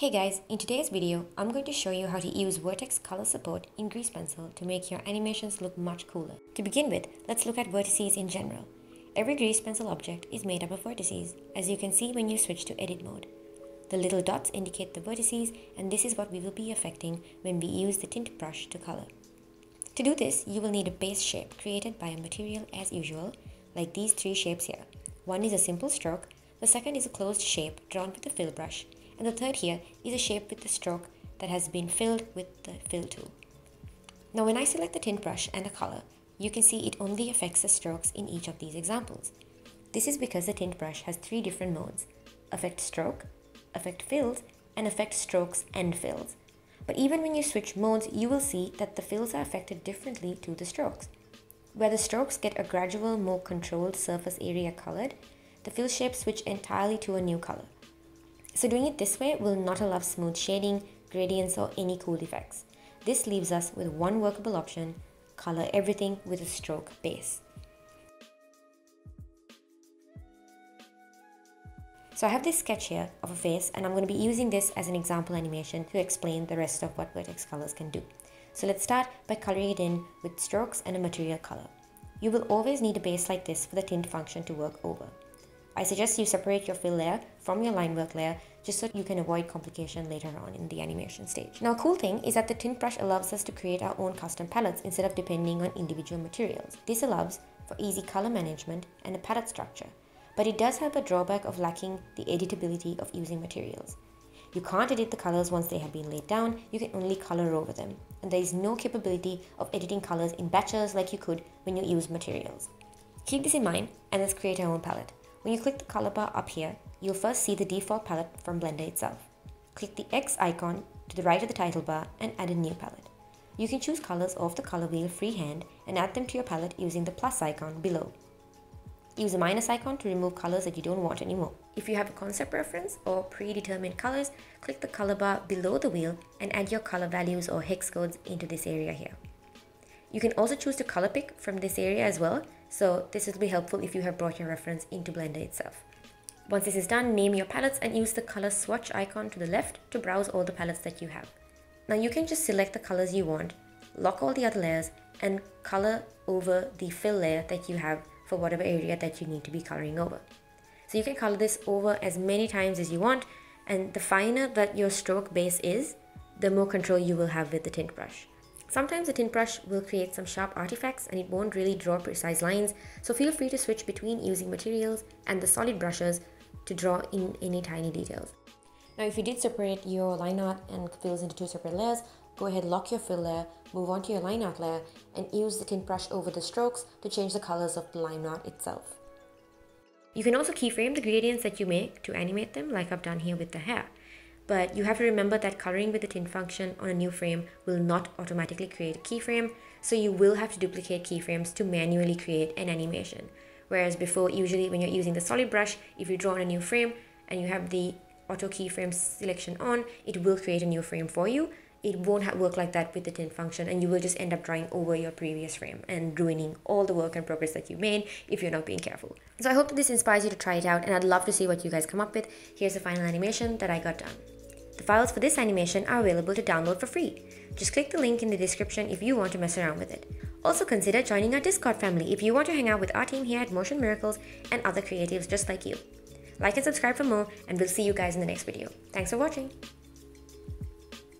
Hey guys, in today's video, I'm going to show you how to use Vertex color support in Grease Pencil to make your animations look much cooler. To begin with, let's look at vertices in general. Every Grease Pencil object is made up of vertices, as you can see when you switch to edit mode. The little dots indicate the vertices and this is what we will be affecting when we use the tint brush to color. To do this, you will need a base shape created by a material as usual, like these three shapes here. One is a simple stroke, the second is a closed shape drawn with a fill brush, and the third here is a shape with the stroke that has been filled with the fill tool. Now when I select the tint brush and the color, you can see it only affects the strokes in each of these examples. This is because the tint brush has three different modes, affect stroke, affect fills, and affect strokes and fills. But even when you switch modes, you will see that the fills are affected differently to the strokes. Where the strokes get a gradual, more controlled surface area colored, the fill shapes switch entirely to a new color. So doing it this way will not allow smooth shading, gradients or any cool effects. This leaves us with one workable option, color everything with a stroke base. So I have this sketch here of a face and I'm going to be using this as an example animation to explain the rest of what vertex colors can do. So let's start by coloring it in with strokes and a material color. You will always need a base like this for the tint function to work over. I suggest you separate your fill layer from your line work layer just so you can avoid complication later on in the animation stage. Now a cool thing is that the tint brush allows us to create our own custom palettes instead of depending on individual materials. This allows for easy color management and a palette structure, but it does have a drawback of lacking the editability of using materials. You can't edit the colors once they have been laid down, you can only color over them, and there is no capability of editing colors in batches like you could when you use materials. Keep this in mind and let's create our own palette. When you click the color bar up here, you'll first see the default palette from Blender itself. Click the X icon to the right of the title bar and add a new palette. You can choose colors off the color wheel freehand and add them to your palette using the plus icon below. Use the minus icon to remove colors that you don't want anymore. If you have a concept reference or predetermined colors, click the color bar below the wheel and add your color values or hex codes into this area here. You can also choose to color pick from this area as well so this will be helpful if you have brought your reference into Blender itself. Once this is done, name your palettes and use the color swatch icon to the left to browse all the palettes that you have. Now you can just select the colors you want, lock all the other layers and color over the fill layer that you have for whatever area that you need to be coloring over. So you can color this over as many times as you want and the finer that your stroke base is, the more control you will have with the tint brush. Sometimes a tint brush will create some sharp artifacts and it won't really draw precise lines, so feel free to switch between using materials and the solid brushes to draw in any tiny details. Now if you did separate your line art and fills into two separate layers, go ahead lock your fill layer, move on to your line art layer and use the tint brush over the strokes to change the colors of the line art itself. You can also keyframe the gradients that you make to animate them like I've done here with the hair. But you have to remember that coloring with the tint function on a new frame will not automatically create a keyframe, so you will have to duplicate keyframes to manually create an animation. Whereas before, usually when you're using the solid brush, if you draw on a new frame and you have the auto keyframe selection on, it will create a new frame for you. It won't work like that with the tint function and you will just end up drawing over your previous frame and ruining all the work and progress that you made if you're not being careful. So I hope that this inspires you to try it out and I'd love to see what you guys come up with. Here's the final animation that I got done. The files for this animation are available to download for free. Just click the link in the description if you want to mess around with it. Also consider joining our Discord family if you want to hang out with our team here at Motion Miracles and other creatives just like you. Like and subscribe for more and we'll see you guys in the next video. Thanks for watching!